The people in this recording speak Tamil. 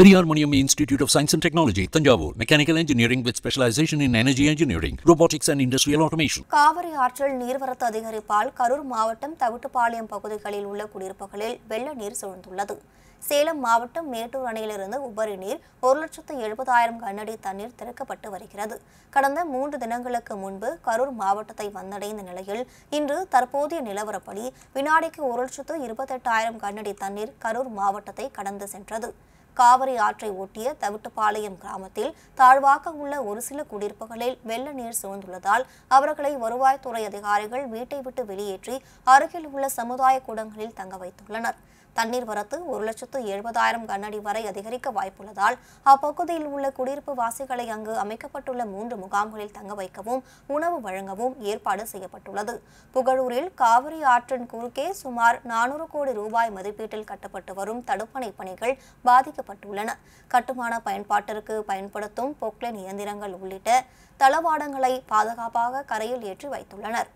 Periyar Maniam institute of science and technology Thanjavur mechanical engineering with specialisation in energy engineering robotics and industrial automation Kaveri ஆற்றில் நீர்வரத்து அதிகரிப்பால் கரூர் மாவட்டம் தவிட்டுப்பாளையம் பகுதிகளில் உள்ள குடியிருப்புகளில் வெள்ள நீர் சூழ்ந்துள்ளது. சேலம் மாவட்டம் மேட்டூர் அணையிலிருந்து உபரி நீர் ஒரு லட்சத்து எழுபதாயிரம் கனஅடி தண்ணீர் திறக்கப்பட்டு வருகிறது. கடந்த மூன்று தினங்களுக்கு முன்பு கரூர் மாவட்டத்தை வந்தடைந்த நிலையில் இன்று தற்போதைய நிலவரப்படி வினாடிக்கு ஒரு லட்சத்து இருபத்தெட்டாயிரம் கனஅடி தண்ணீர் கரூர் மாவட்டத்தை கடந்து சென்றது. காவிரி ஆற்றை ஒட்டிய தவிட்டுப்பாளையம் கிராமத்தில் தாழ்வாக உள்ள ஒரு சில குடியிருப்புகளில் வெள்ள நீர் சூழ்ந்துள்ளதால் அவர்களை வருவாய்த்துறை அதிகாரிகள் வீட்டை விட்டு வெளியேற்றி அருகில் உள்ள சமுதாய கூடங்களில் தங்க வைத்துள்ளனர். தண்ணீர் வரத்து ஒரு லட்சத்து எழுபதாயிரம் கனஅடி வரை அதிகரிக்க வாய்ப்புள்ளதால் அப்பகுதியில் உள்ள குடியிருப்பு வாசிகளை அங்கு அமைக்கப்பட்டுள்ள மூன்று முகாம்களில் தங்க வைக்கவும் உணவு வழங்கவும் ஏற்பாடு செய்யப்பட்டுள்ளது. புகழூரில் காவிரி ஆற்றின் குறுக்கே சுமார் நானூறு கோடி ரூபாய் மதிப்பீட்டில் கட்டப்பட்டு வரும் தடுப்பணை பணிகள் பாதிக்க பாதிக்கப்பட்டுள்ளன கட்டுமான பயன்பாட்டிற்கு பயன்படுத்தும் பொக்லைன் இயந்திரங்கள் உள்ளிட்ட தளவாடங்களை பாதுகாப்பாக கரையில் ஏற்றி வைத்துள்ளனர்.